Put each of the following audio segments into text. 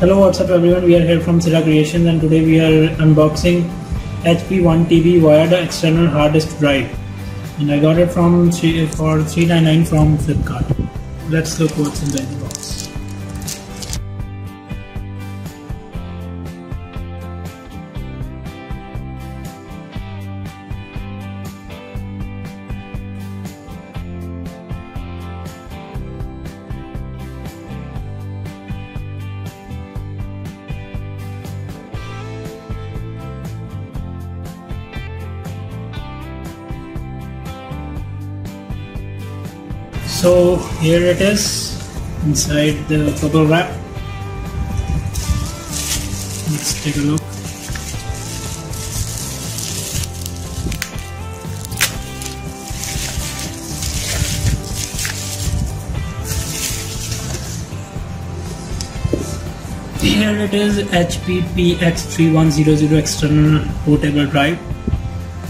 Hello what's up everyone? We are here from SiRa CreationZ and today we are unboxing HP 1 TB wired external hard disk drive. And I got it from for 399 from Flipkart. Let's look what's inside so here it is inside the bubble wrap. Let's take a look. Here it is HP PX3100 external portable drive.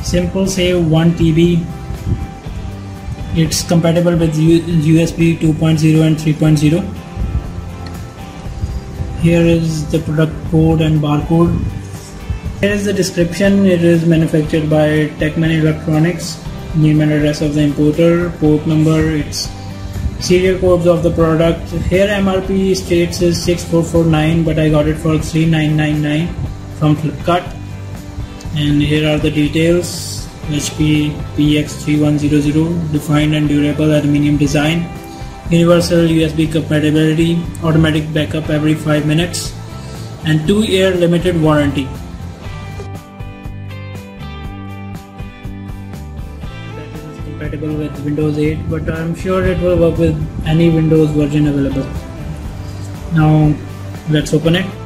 Simple say 1 TB it's compatible with USB 2.0 and 3.0 here is the product code and barcode. Here is the description. It is manufactured by Techman Electronics name and address of the importer port number its serial codes of the product. Here MRP states is 6449 but I got it for 3999 from Flipkart. And here are the details HP PX3100 defined and durable aluminium design, universal USB compatibility, automatic backup every 5 minutes, and 2 year limited warranty. That is compatible with Windows 8, but I'm sure it will work with any Windows version available. Now let's open it.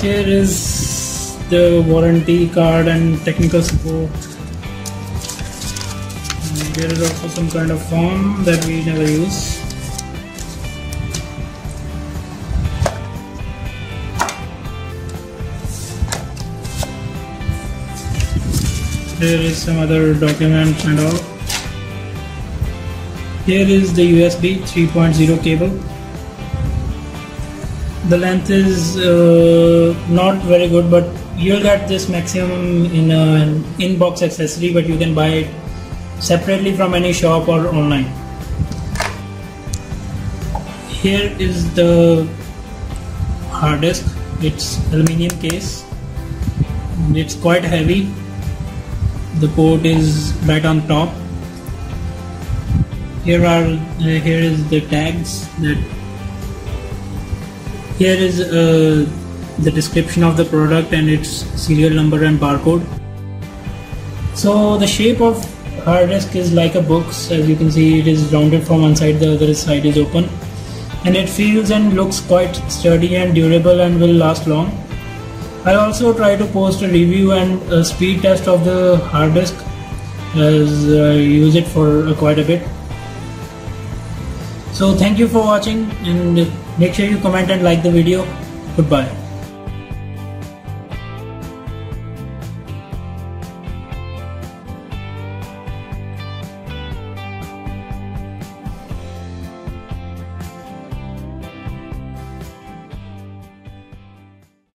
Here is the warranty card and technical support. And there is also some kind of form that we never use. There is some other documents and all. Here is the USB 3.0 cable the length is uh, not very good but you'll get this maximum in an inbox accessory but you can buy it separately from any shop or online. Here is the hard disk. It's aluminum case. It's quite heavy. The port is right on top. Here are uh, here is the tags that here is uh, the description of the product and its serial number and barcode. So the shape of hard disk is like a box as you can see it is rounded from one side the other side is open and it feels and looks quite sturdy and durable and will last long. I'll also try to post a review and a speed test of the hard disk as I use it for uh, quite a bit. So thank you for watching and make sure you comment and like the video. Goodbye.